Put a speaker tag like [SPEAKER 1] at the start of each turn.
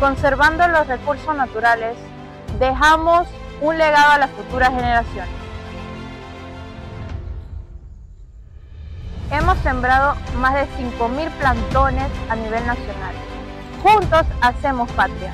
[SPEAKER 1] conservando los recursos naturales, dejamos un legado a las futuras generaciones. Hemos sembrado más de 5.000 plantones a nivel nacional. Juntos hacemos patria.